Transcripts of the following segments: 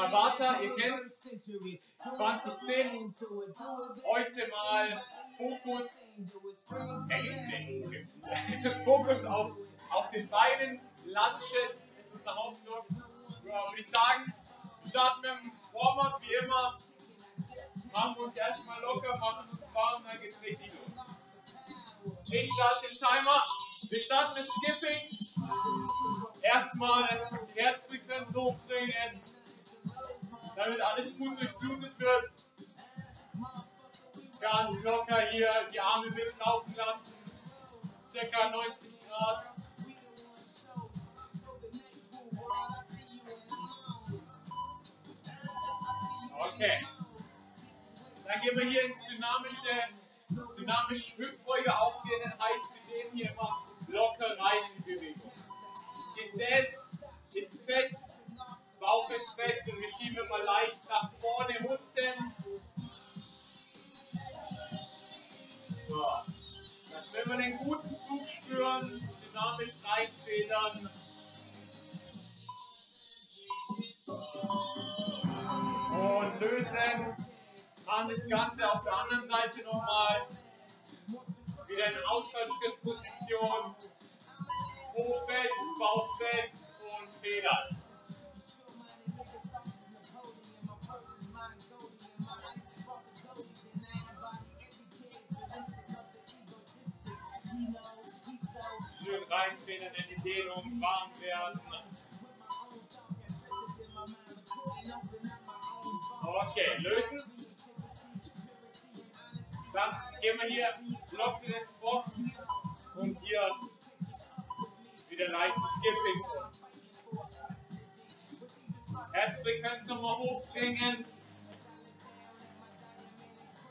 Tabata, ihr kennt's. 2010. Heute mal Fokus. Äh, Fokus auf, auf den Beinen. Lunches ist unser Hauptlook. Ja, würde ich sagen, wir starten mit dem Warm-up wie immer. Machen wir uns erstmal locker, machen uns warm, dann geht's richtig los. Ich starte den Timer. Wir starten mit Skipping. Erstmal Herzfrequenz hochbringen, damit alles gut durchblutet wird. Ganz locker hier die Arme mitlaufen lassen. Circa 90 Grad. Okay. Dann gehen wir hier ins dynamische, dynamische Hüftbeuge aufgehen. Heißt, wir gehen hier immer gehen wir hier lockeres Boxen und hier wieder leichten Skipping. Herzfrequenz nochmal hochbringen.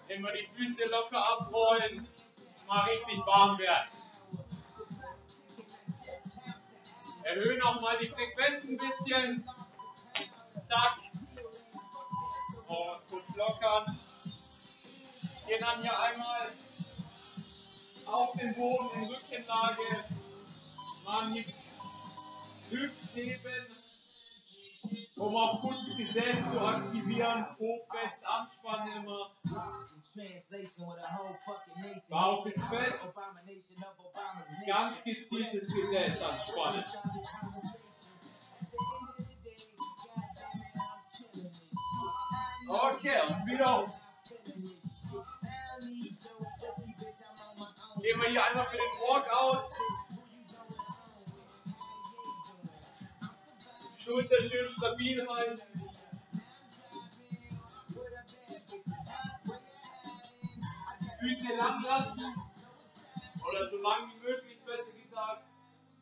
Immer die Füße locker abrollen. Mal richtig warm werden. Erhöhen auch mal die Frequenz ein bisschen. Zack. Und kurz lockern. Gehen dann hier einmal auf den Boden in Rückenlage. Machen die Hüftheben, um auch die Gesäß zu aktivieren. Hochfest anspannen immer. Bauch ist fest. Ganz gezieltes Gesäß anspannen. Okay, und wieder Gehen wir hier einmal für den Walkout. Schulter schön stabil halten. Füße lang lassen. Oder so lang wie möglich, besser gesagt.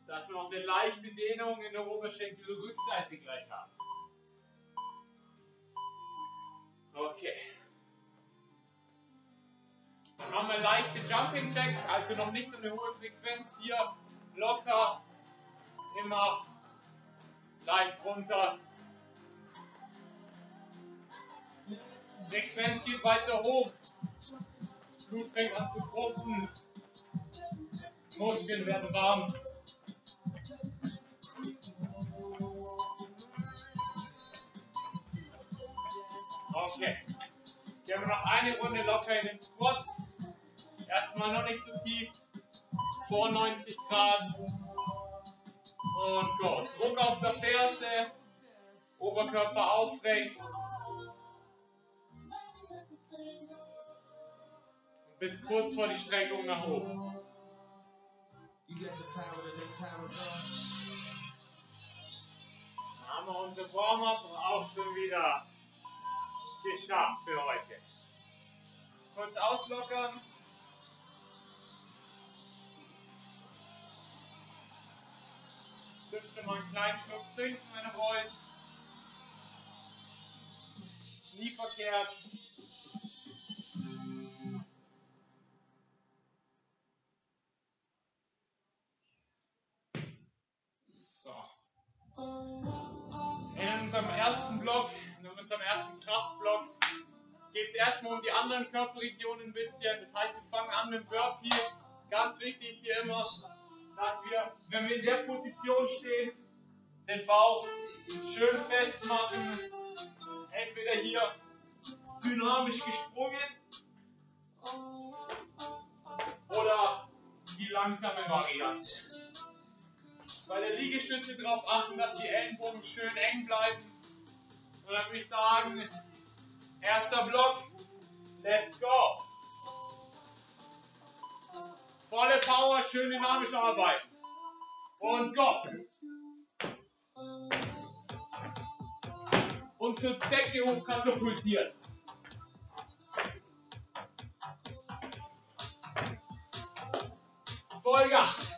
Dass wir noch eine leichte Dehnung in der Oberschenkelrückseite gleich haben. Okay. Wir leichte Jumping Jacks, also noch nicht so eine hohe Frequenz hier. Locker, immer leicht runter. Frequenz geht weiter hoch. Das Blut fängt an zu pumpen. Muskeln werden warm. Okay. Hier haben wir noch eine Runde locker in den Squat. Erstmal noch nicht so tief. Vor 90 Grad. Und go. Druck auf der Ferse. Oberkörper aufrecht. Und bis kurz vor die Streckung nach oben. Dann haben wir unser Warm-up auch schon wieder geschafft für heute. Kurz auslockern. Ihr mal einen kleinen Schluck trinken, wenn ihr wollt. Nie verkehrt. So. In unserem ersten Block, in unserem ersten Kraftblock, geht es erstmal um die anderen Körperregionen ein bisschen. Das heißt, wir fangen an mit dem Burpee. Ganz wichtig ist hier immer, dass wir, wenn wir in der Position stehen, den Bauch schön festmachen, hier dynamisch gesprungen oder die langsame Variante. Bei der Liegestütze darauf achten, dass die Ellenbogen schön eng bleiben. Und dann würde ich sagen, erster Block, let's go. Volle Power, schön dynamisch arbeiten. Und go. Und zur Decke hoch katapultieren. Vollgas.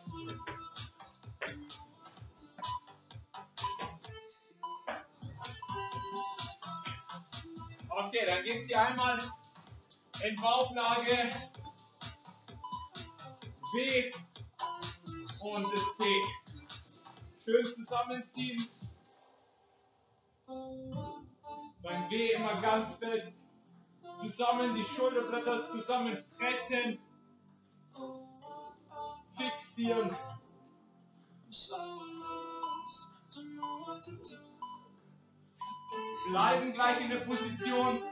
Okay, dann geht sie einmal in Bauchlage W und das T. Schön zusammenziehen. Beim W immer ganz fest zusammen, die Schulterblätter zusammenpressen fixieren. Bleiben gleich in der Position,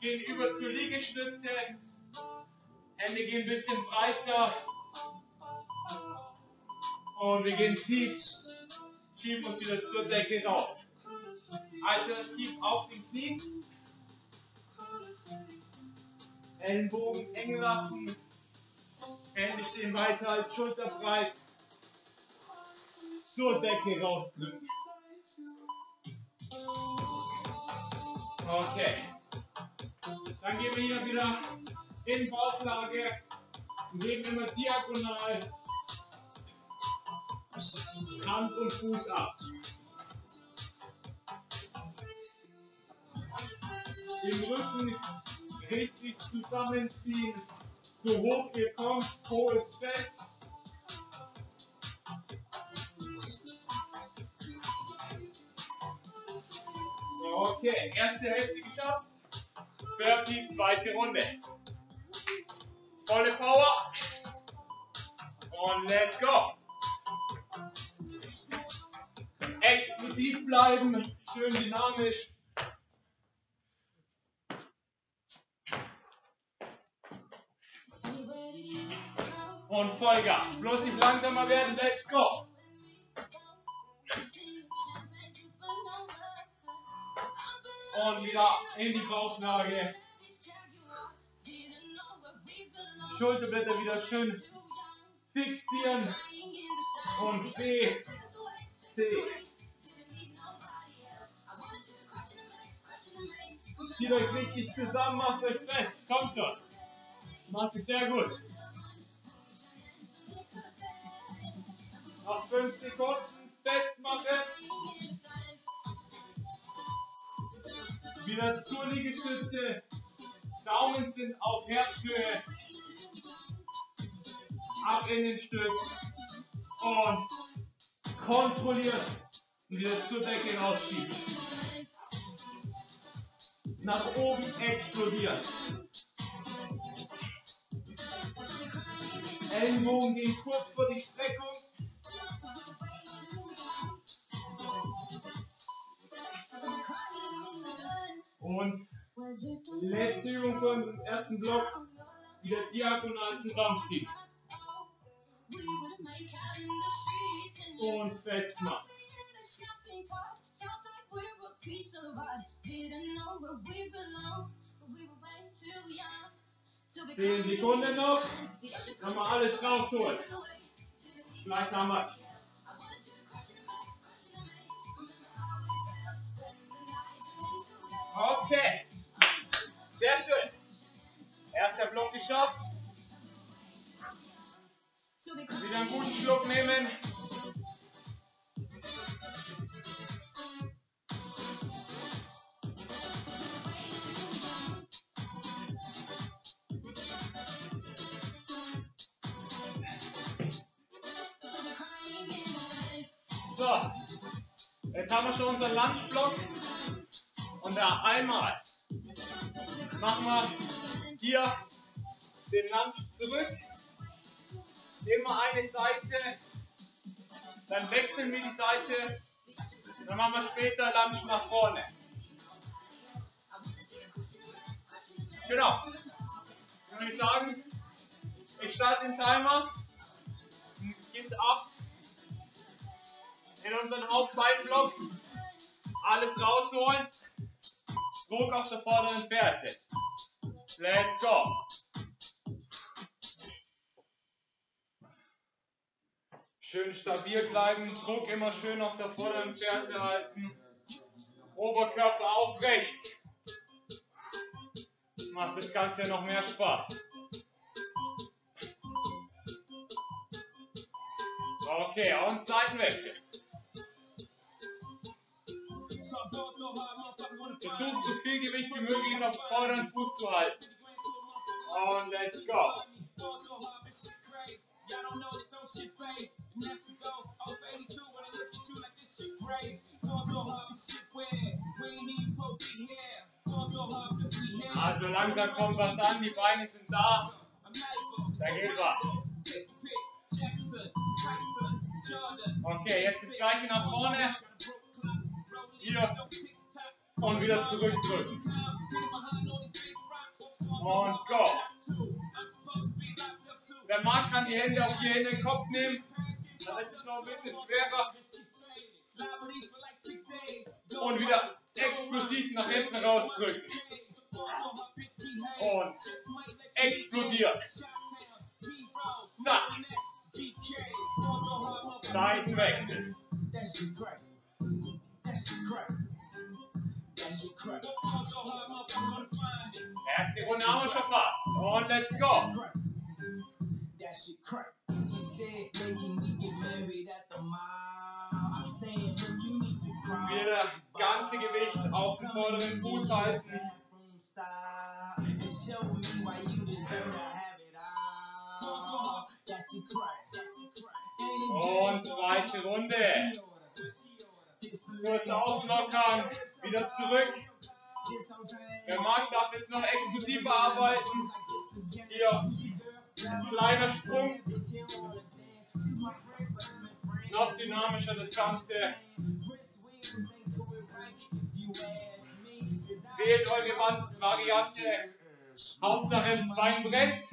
gehen über zur Liegestütze, Hände gehen ein bisschen breiter und wir gehen tief, schieben uns wieder zur Decke raus. Alternativ auf den Knien, Ellenbogen eng lassen, Hände stehen weiter als schulterbreit. Zur Decke rausdrücken. Okay. Dann gehen wir hier wieder in Bauchlage und geben immer diagonal Hand und Fuß ab. Den Rücken richtig zusammenziehen so hoch ihr kommt, Po fest. Okay, erste Hälfte geschafft. Burpee, zweite Runde. Volle Power. Und let's go. Explosiv bleiben, schön dynamisch. Und Vollgas. Bloß nicht langsamer werden. Let's go. Und wieder in die Bauchlage. Schulterblätter wieder schön fixieren. Und B, C. Zieht euch richtig zusammen, macht euch fest. Kommt schon. Macht es sehr gut. Noch 5 Sekunden festmachen. Wieder zur Liegestütze. Daumen sind auf Herzhöhe. Ab in den Stück. Und kontrolliert wieder zur Decke rausschieben. Nach oben explodieren. Ellenbogen gehen kurz vor die Streckung. Und letzte Übung von dem ersten Block wieder diagonal zusammenziehen. Und festmachen. Zehn Sekunden noch. Kann man alles rausholen. Gleich haben wir Okay. Sehr schön. Erster Block geschafft. Wieder einen guten Schluck nehmen. Jetzt haben wir schon unseren Lunchblock. Und da einmal machen wir hier den Lunge zurück. Immer eine Seite. Dann wechseln wir die Seite. Dann machen wir später Lunge nach vorne. Genau. Dann würde ich sagen, ich starte den Timer. Gibt ab. In unseren Hauptbeinblock. Alles rausholen. Druck auf der vorderen Ferse. Let's go. Schön stabil bleiben, Druck immer schön auf der vorderen Ferse halten. Oberkörper aufrecht. Macht das Ganze noch mehr Spaß. Okay, und Seitenwechsel. Versucht so viel Gewicht wie möglich auf vorderen Fuß zu halten. Und let's go. Also langsam kommt was an, die Beine sind da. Da geht was. Okay, jetzt das gleiche nach vorne. Hier. Und wieder zurückdrücken. Und go. Wer mag, kann die Hände die Hände in den Kopf nehmen. Dann ist es noch ein bisschen schwerer. Und wieder explosiv nach hinten rausdrücken. Und explodiert. Zack. Seitenwechsel. Erste Runde haben wir schon fast. Und let's go. Wieder ganze Gewicht auf den vorderen Fuß halten. Und zweite Runde. Kurz auslockern, wieder zurück. Wer mag, darf jetzt noch exklusiver arbeiten. Hier, kleiner Sprung. Noch dynamischer das Ganze. Wählt eure Variante. Hauptsache das Bein brennt.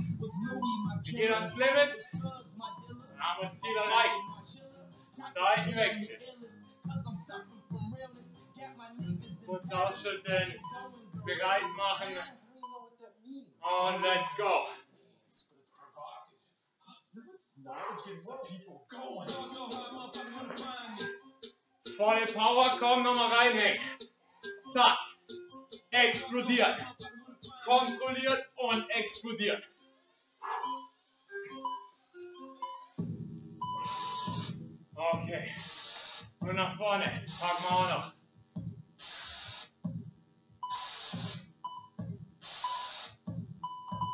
Gehen ans Limit. Wir das Ziel erreicht. Seitenwechsel. Kurz ausschütteln. Bereit machen. Und let's go. Volle Power, komm, nochmal reinhängen. Zack. Explodiert. Kontrolliert und explodiert. Okay. Nur nach vorne. Das packen wir auch noch.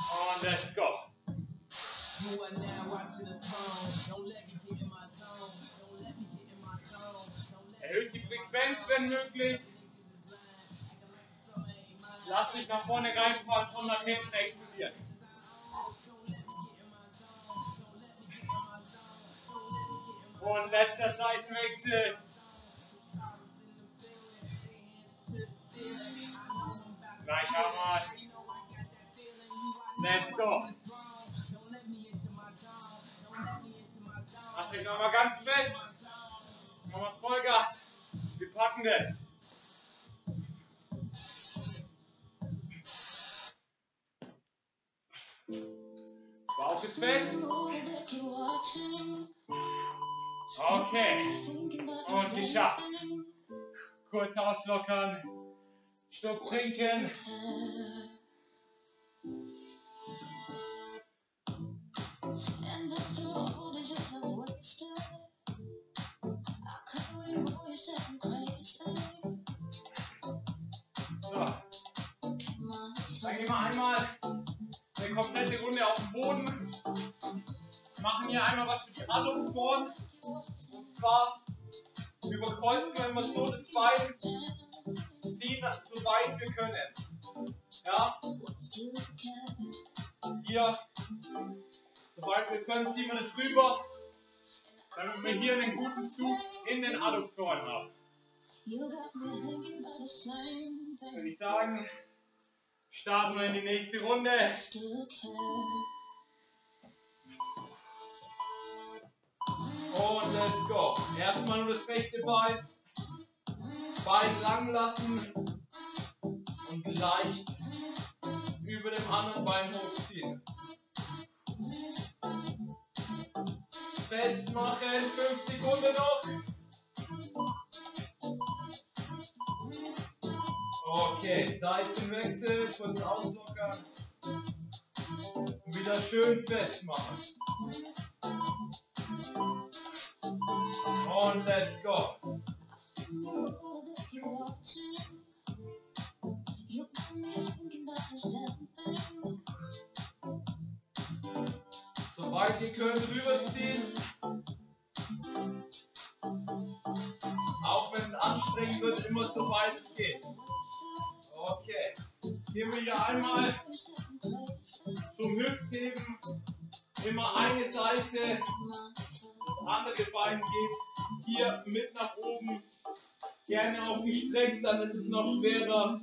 Und let's go. Erhöht die Frequenz, wenn möglich. Lass dich nach vorne reinfahren und nach hinten explodieren. Und letzter Seitenwechsel. Gleichermaßen. Let's go. Mach dich nochmal ganz fest. Nochmal Vollgas. Wir packen das. Bauch ist fest. Okay. Und geschafft. Kurz auslockern. Schluck trinken. Einmal eine komplette Runde auf den Boden. Machen hier einmal was für die Adduktoren. Und zwar überkreuzen wir immer so das Bein, ziehen so weit wir können. Ja? Hier, sobald wir können, ziehen wir das rüber, damit wir hier einen guten Zug in den Adduktoren haben. Würde ich sagen, Starten wir in die nächste Runde. Und let's go. Erstmal nur das rechte Bein. Bein lang lassen und leicht über dem anderen Bein hochziehen. Festmachen, 5 Sekunden noch. Okay, Seitenwechsel, kurz auslockern. Und wieder schön festmachen. Und let's go. Soweit ihr könnt rüberziehen. Auch wenn es anstrengend wird, immer so weit es geht. Okay. Gehen wir hier einmal zum Hüftheben. Immer eine Seite, das andere Bein geht hier mit nach oben. Gerne auch gestreckt, dann ist es noch schwerer.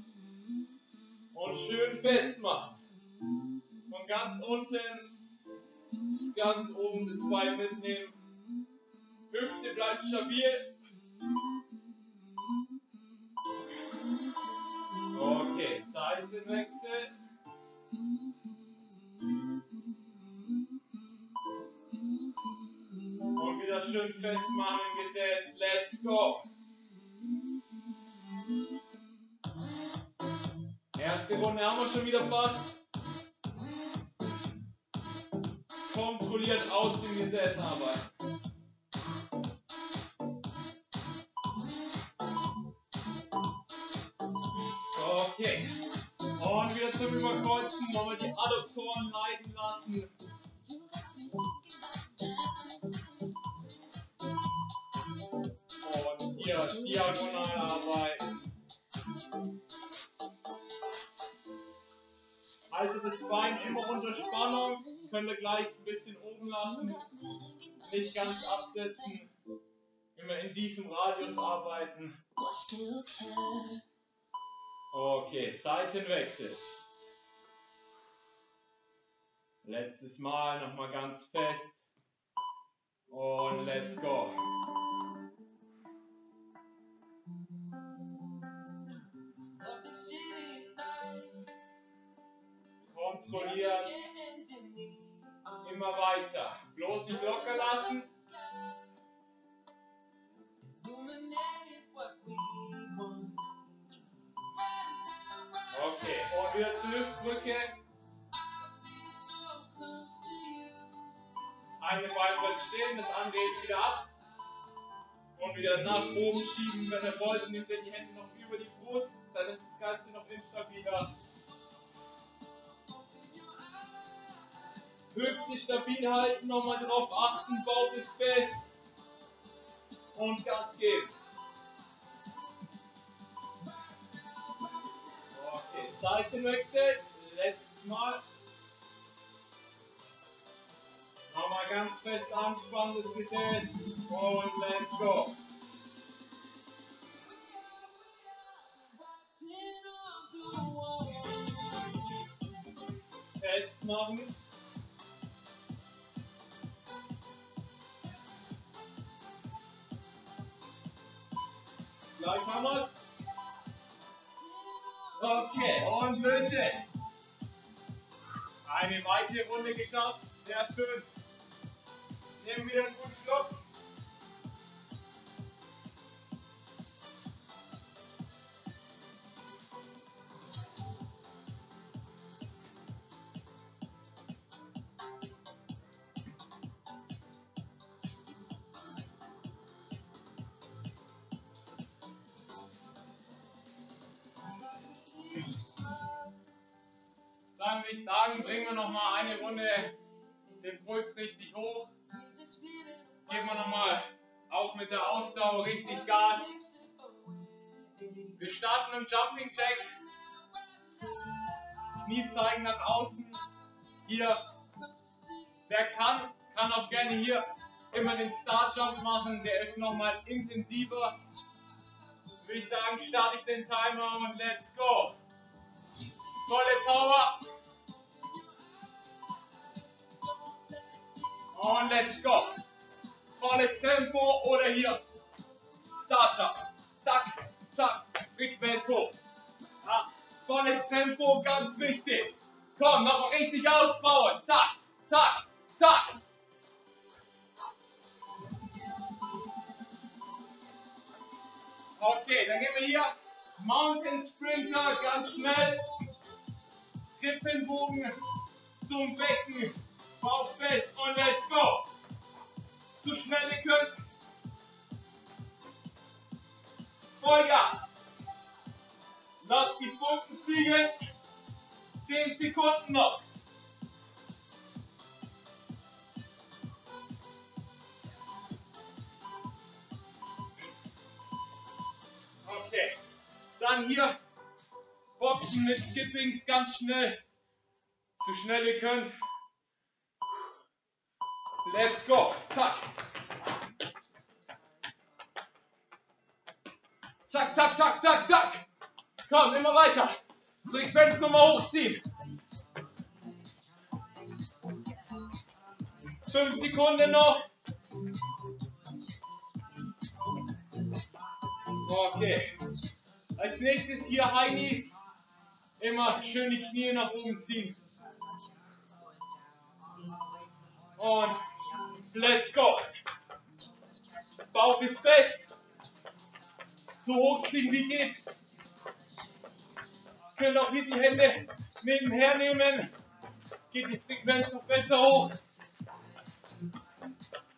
Und schön festmachen. Von ganz unten bis ganz oben das Bein mitnehmen. Hüfte bleibt stabil. Okay, Seitenwechsel. Und wieder schön festmachen Gesäß. Let's go. Erste Runde haben wir schon wieder fast. Kontrolliert aus dem Gesäß arbeiten. Okay. Und wieder zum Überkreuzen, wollen wir die Adduktoren leiden lassen. Und hier diagonal arbeiten. Also das Bein immer unter Spannung, könnt ihr gleich ein bisschen oben lassen, nicht ganz absetzen, immer in diesem Radius arbeiten. Okay, Seitenwechsel. Letztes Mal nochmal ganz fest. Und let's go. Kontrolliert. Immer weiter. Bloß nicht locker lassen. Stehen, das hebt wieder ab. Und wieder nach oben schieben, wenn ihr wollt, nehmt ihr die Hände noch über die Brust, dann ist das Ganze noch instabiler. Hüfte stabil halten, nochmal drauf achten, Bauch ist fest. Und Gas geben. Okay, Seitenwechsel, letztes Mal. Nochmal ganz fest anspannen das Gesäß und let's go. Festmachen. Gleich haben wir's. Okay, und Löse. Eine weitere Runde geschafft. Sehr schön. Nehmen wieder einen guten Schluck. Dann würde ich sagen, bringen wir noch mal eine Runde den Puls richtig hoch. Geben wir noch mal auch mit der Ausdauer richtig Gas. Wir starten im Jumping Jack. Knie zeigen nach außen. Hier, wer kann, kann auch gerne hier immer den Start Jump machen. Der ist noch mal intensiver. Würde ich sagen, starte ich den Timer und let's go. Volle Power. Und let's go. Volles Tempo oder hier Starter. Zack, zack, rückwärts hoch. Ja, volles Tempo, ganz wichtig. Komm, noch mal richtig ausbauen. Zack, zack, zack. Okay, dann gehen wir hier Mountain Sprinter ganz schnell. Rippenbogen zum Becken. Bauch fest und let's go. Vollgas. Lasst die Pumpen fliegen. 10 Sekunden noch. Okay. Dann hier Boxen mit Skippings ganz schnell. Fünf Sekunden noch. Okay. Als nächstes hier Heinis. Immer schön die Knie nach oben ziehen. Und let's go. Bauch ist fest. So hoch ziehen wie geht. Könnt auch hier die Hände nebenher nehmen. Geht die Frequenz noch besser hoch.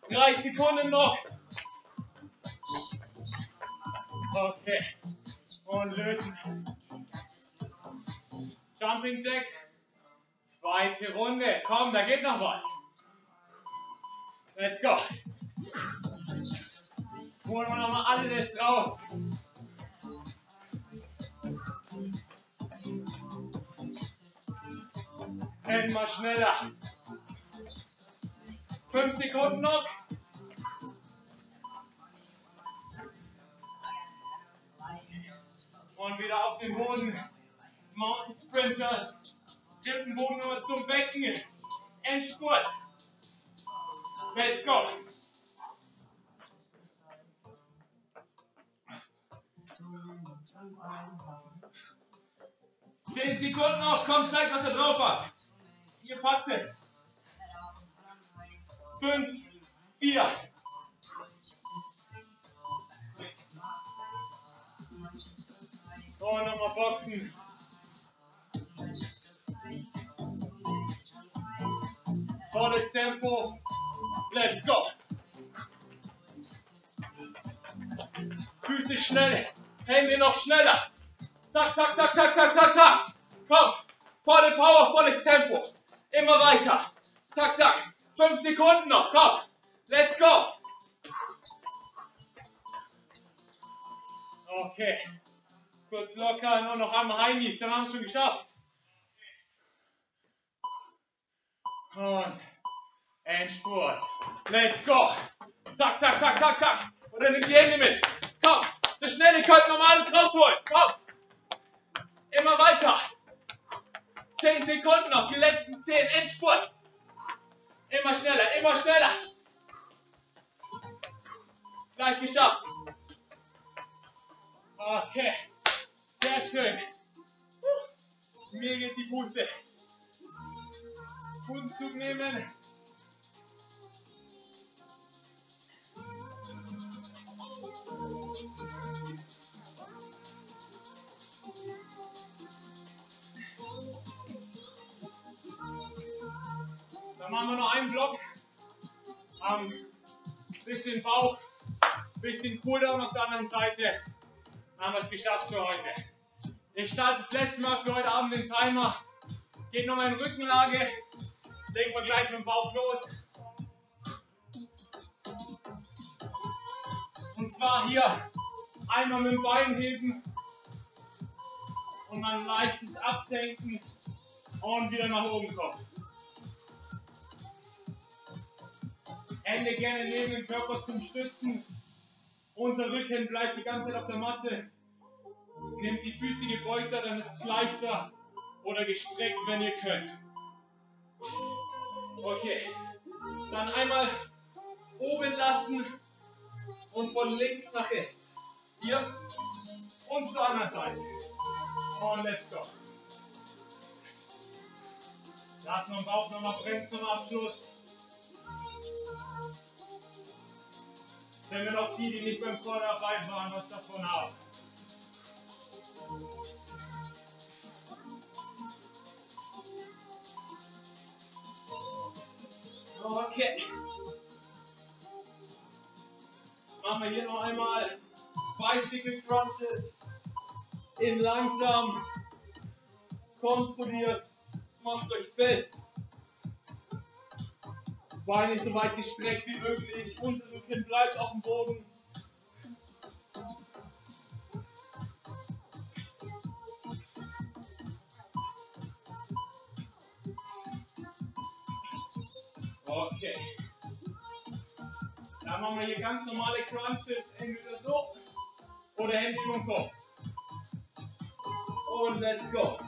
Drei Sekunden noch. Okay. Und lösen. Jumping Jack. Zweite Runde. Komm, da geht noch was. Let's go. Holen wir nochmal alles raus. Einmal schneller. Fünf Sekunden noch. Und wieder auf den Boden. Mountain Sprinters. Rippenbogen nur zum Becken. Endspurt. Let's go. Zehn Sekunden noch, komm, zeig, was er drauf hat. Ihr packt es. Fünf, vier. So, nochmal boxen. Volles Tempo. Let's go. Füße schnell. Hände noch schneller. Zack, zack, zack, zack, zack, zack, zack. Komm. Volle Power, volles Tempo. Immer weiter. Sekunden noch. Komm. Let's go. Okay. Kurz locker, nur noch einmal Heinis, dann haben wir es schon geschafft. Und Endspurt. Let's go. Zack, zack, zack, zack, zack. Und dann nimm die Hände mit. Machen wir noch einen Block. Ähm, bisschen Bauch, bisschen Cooldown auf der anderen Seite. Haben wir es geschafft für heute. Ich starte das letzte Mal für heute Abend den Timer. Geht nochmal in Rückenlage. Legen wir gleich mit dem Bauch los. Und zwar hier einmal mit dem Bein heben und dann leichtes Absenken und wieder nach oben kommen. Hände gerne neben dem Körper zum Stützen. Unser Rücken bleibt die ganze Zeit auf der Matte. Nehmt die Füße gebeugter, dann ist es leichter oder gestreckt, wenn ihr könnt. Okay. Dann einmal oben lassen und von links nach rechts. Hier und zur anderen Seite. Und let's go. Lassen wir den Bauch nochmal brennen zum Abschluss. Wenn wir noch die, die nicht beim dabei waren, was davon haben. Okay. Machen wir hier noch einmal Bicycle Crunches in langsam, kontrolliert, macht euch fest. Beine so weit gestreckt wie möglich, unsere Kinn bleibt auf dem Boden. Okay. Dann machen wir hier ganz normale Crunches, entweder so oder Hände über den Kopf. Und let's go.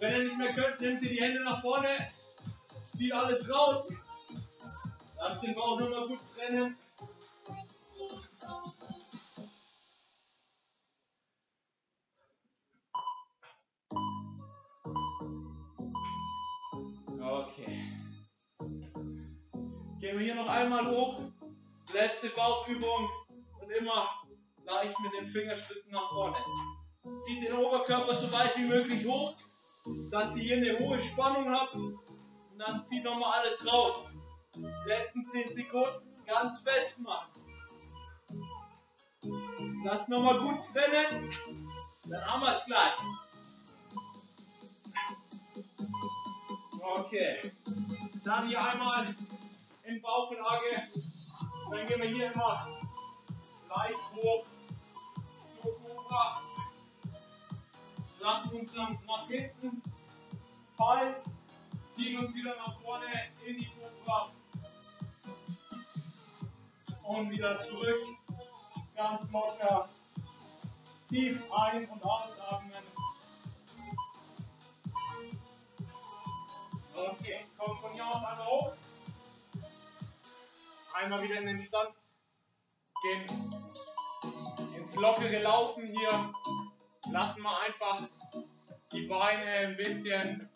Wenn ihr nicht mehr könnt, nehmt ihr die Hände nach vorne, zieht alles raus. Lasst den Bauch nur mal gut trennen. Okay. Gehen wir hier noch einmal hoch. Letzte Bauchübung und immer leicht mit den Fingerspitzen nach vorne. Zieht den Oberkörper so weit wie möglich hoch, dass ihr hier eine hohe Spannung habt und dann zieht nochmal alles raus. Die letzten 10 Sekunden ganz fest machen. Das nochmal gut trennen, dann haben wir es gleich. Okay, dann hier einmal in Bauchlage, dann gehen wir hier immer leicht hoch Cobra. Lassen uns dann nach hinten fallen, ziehen uns wieder nach vorne in die Cobra und wieder zurück, ganz locker, tief ein- und ausatmen. Okay, kommt von hier aus einmal hoch. Einmal wieder in den Stand gehen ins lockere Laufen hier. Lassen wir einfach die Beine ein bisschen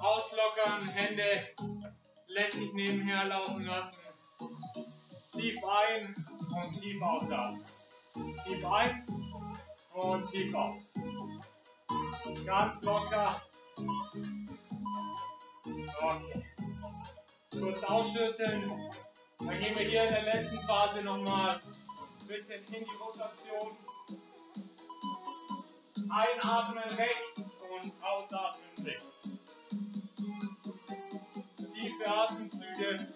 auslockern, Hände lässig nebenher laufen lassen. Tief ein und tief ausatmen. Tief ein und tief aus. Ganz locker. Okay. Kurz ausschütteln. Dann gehen wir hier in der letzten Phase nochmal ein bisschen in die Rotation. Einatmen rechts und ausatmen links. Tiefe Atemzüge.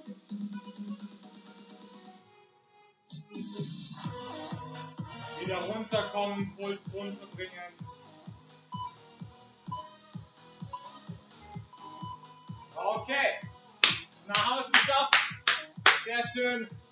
Wieder runterkommen, Puls runterbringen. Okay. Na, haben wir es geschafft. Sehr schön.